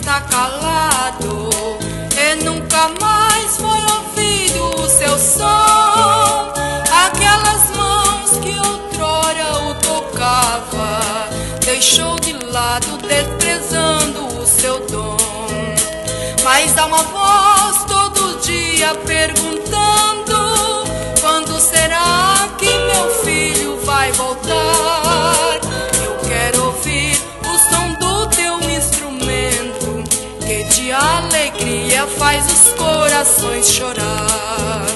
está calado e nunca mais foi ouvido o seu som. Aquelas mãos que outrora o tocava, deixou de lado, desprezando o seu dom. Mas há uma voz todo dia perguntando: instrumento, que de alegria faz os corações chorar.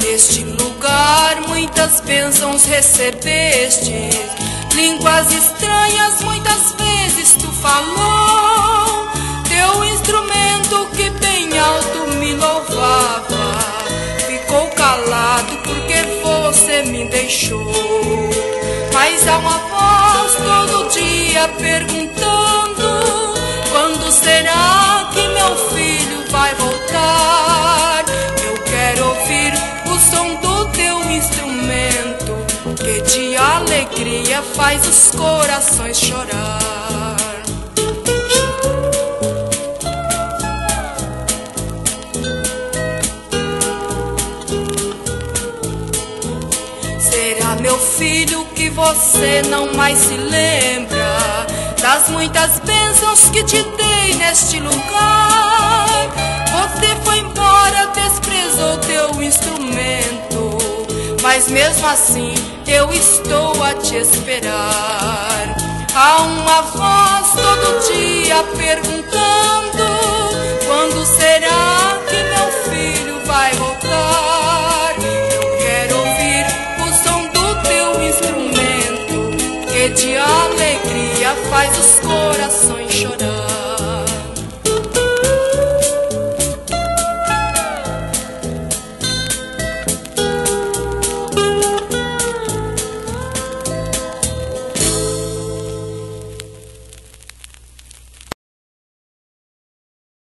Neste lugar muitas bênçãos recebeste, línguas estranhas muitas vezes tu falou. Teu instrumento você me deixou. Mas há uma voz todo dia perguntando: quando será que meu filho vai voltar? Eu quero ouvir o som do teu instrumento, que de alegria faz os corações chorar. Meu filho que você não mais se lembra das muitas bênçãos que te dei neste lugar? Você foi embora, desprezou teu instrumento, mas mesmo assim eu estou a te esperar. Há uma voz todo dia perguntando: alegria faz os corações chorar.